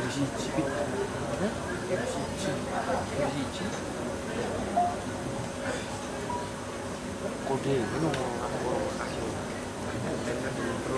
LG1 ピッえ LG1 LG1 これゲームのものがこの先にプ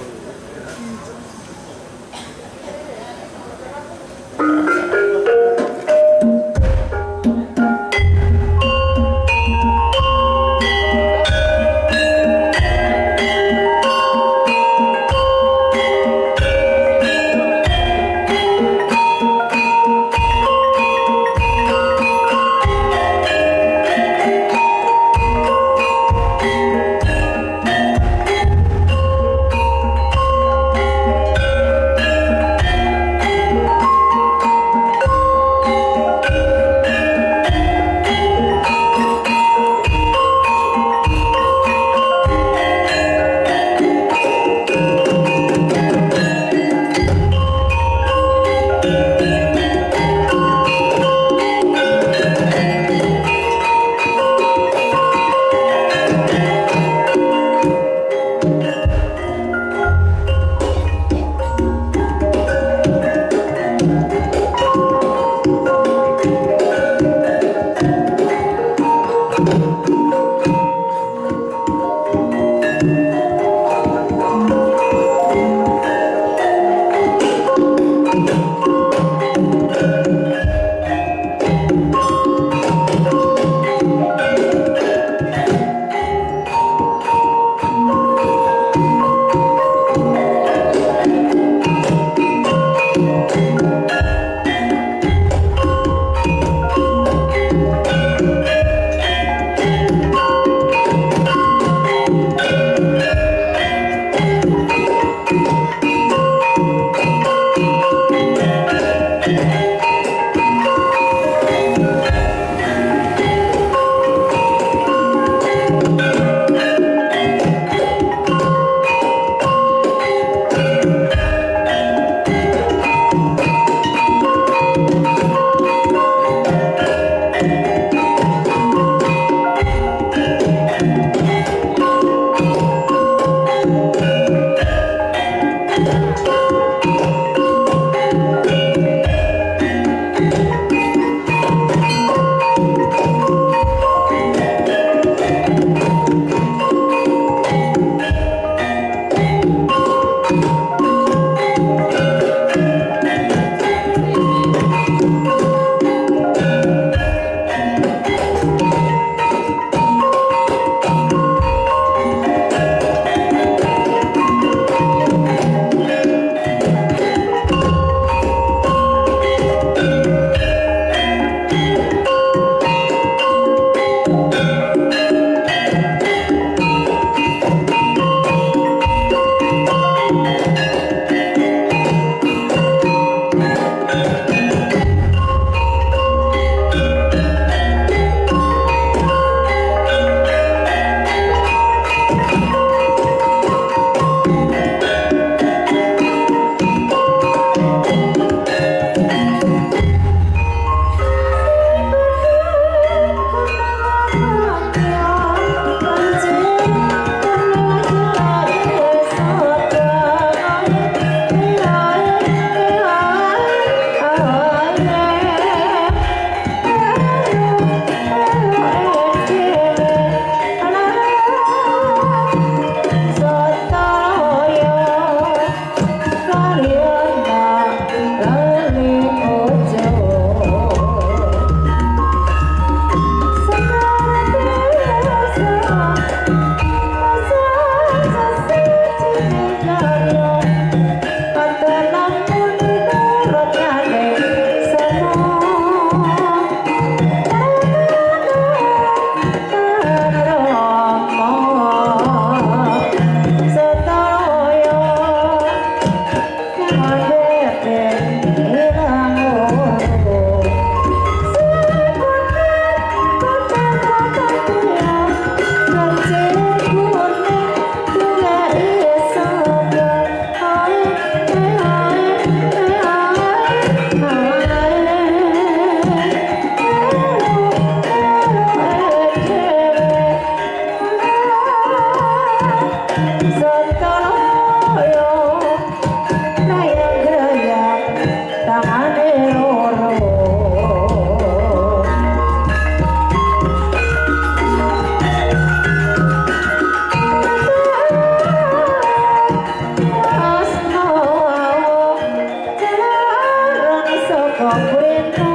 When